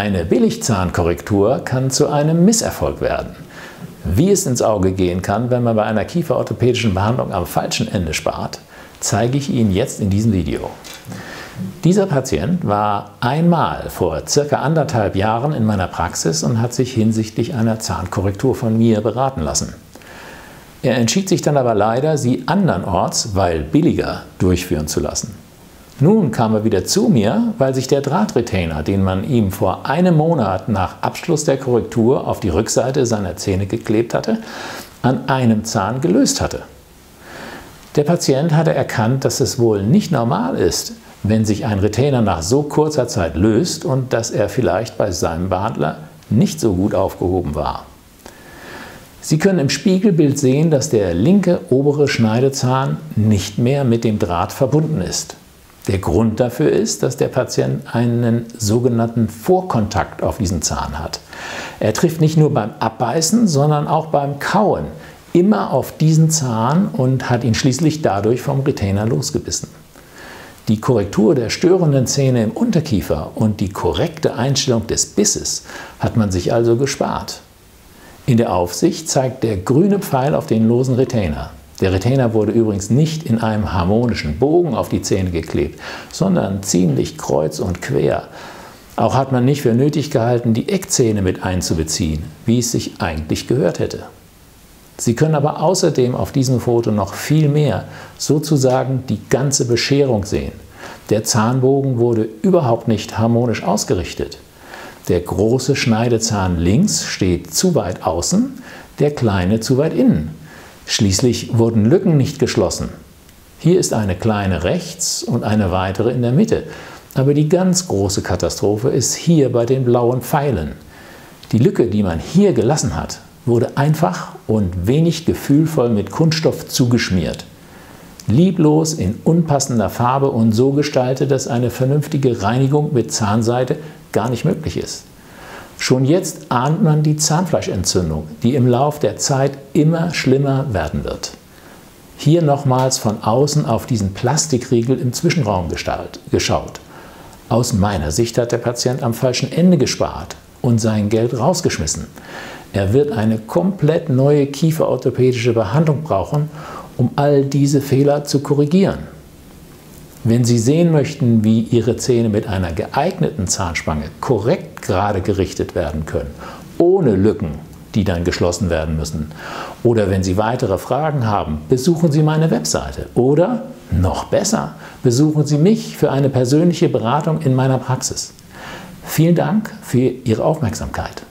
Eine Billigzahnkorrektur kann zu einem Misserfolg werden. Wie es ins Auge gehen kann, wenn man bei einer kieferorthopädischen Behandlung am falschen Ende spart, zeige ich Ihnen jetzt in diesem Video. Dieser Patient war einmal vor circa anderthalb Jahren in meiner Praxis und hat sich hinsichtlich einer Zahnkorrektur von mir beraten lassen. Er entschied sich dann aber leider, sie andernorts, weil billiger, durchführen zu lassen. Nun kam er wieder zu mir, weil sich der Drahtretainer, den man ihm vor einem Monat nach Abschluss der Korrektur auf die Rückseite seiner Zähne geklebt hatte, an einem Zahn gelöst hatte. Der Patient hatte erkannt, dass es wohl nicht normal ist, wenn sich ein Retainer nach so kurzer Zeit löst und dass er vielleicht bei seinem Behandler nicht so gut aufgehoben war. Sie können im Spiegelbild sehen, dass der linke obere Schneidezahn nicht mehr mit dem Draht verbunden ist. Der Grund dafür ist, dass der Patient einen sogenannten Vorkontakt auf diesen Zahn hat. Er trifft nicht nur beim Abbeißen, sondern auch beim Kauen immer auf diesen Zahn und hat ihn schließlich dadurch vom Retainer losgebissen. Die Korrektur der störenden Zähne im Unterkiefer und die korrekte Einstellung des Bisses hat man sich also gespart. In der Aufsicht zeigt der grüne Pfeil auf den losen Retainer. Der Retainer wurde übrigens nicht in einem harmonischen Bogen auf die Zähne geklebt, sondern ziemlich kreuz und quer. Auch hat man nicht für nötig gehalten, die Eckzähne mit einzubeziehen, wie es sich eigentlich gehört hätte. Sie können aber außerdem auf diesem Foto noch viel mehr, sozusagen die ganze Bescherung sehen. Der Zahnbogen wurde überhaupt nicht harmonisch ausgerichtet. Der große Schneidezahn links steht zu weit außen, der kleine zu weit innen. Schließlich wurden Lücken nicht geschlossen. Hier ist eine kleine rechts und eine weitere in der Mitte. Aber die ganz große Katastrophe ist hier bei den blauen Pfeilen. Die Lücke, die man hier gelassen hat, wurde einfach und wenig gefühlvoll mit Kunststoff zugeschmiert. Lieblos in unpassender Farbe und so gestaltet, dass eine vernünftige Reinigung mit Zahnseide gar nicht möglich ist. Schon jetzt ahnt man die Zahnfleischentzündung, die im Lauf der Zeit immer schlimmer werden wird. Hier nochmals von außen auf diesen Plastikriegel im Zwischenraum geschaut. Aus meiner Sicht hat der Patient am falschen Ende gespart und sein Geld rausgeschmissen. Er wird eine komplett neue kieferorthopädische Behandlung brauchen, um all diese Fehler zu korrigieren. Wenn Sie sehen möchten, wie Ihre Zähne mit einer geeigneten Zahnspange korrekt gerade gerichtet werden können, ohne Lücken, die dann geschlossen werden müssen, oder wenn Sie weitere Fragen haben, besuchen Sie meine Webseite oder noch besser, besuchen Sie mich für eine persönliche Beratung in meiner Praxis. Vielen Dank für Ihre Aufmerksamkeit.